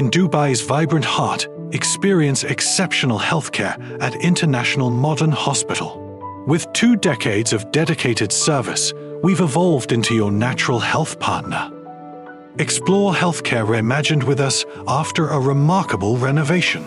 In Dubai's vibrant heart, experience exceptional healthcare at International Modern Hospital. With two decades of dedicated service, we've evolved into your natural health partner. Explore healthcare reimagined with us after a remarkable renovation.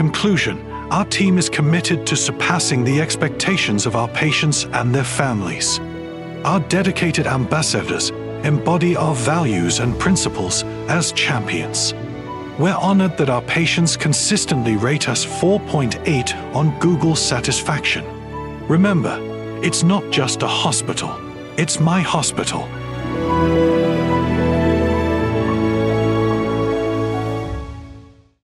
Conclusion, our team is committed to surpassing the expectations of our patients and their families. Our dedicated ambassadors embody our values and principles as champions. We're honored that our patients consistently rate us 4.8 on Google satisfaction. Remember, it's not just a hospital, it's my hospital.